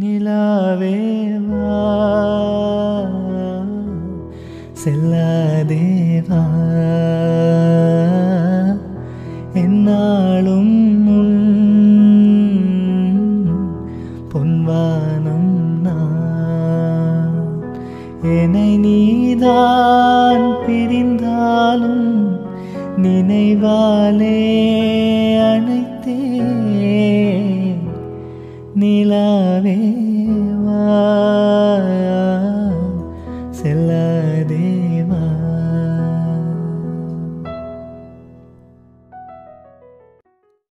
நிலாவேவா செல்லாதேவா என்னாலும் உன் பொன்வானம் நான். என்னை நீதான் பிரிந்தாலும் நினைவாலே. நிலாவே வா செல்லாதேவா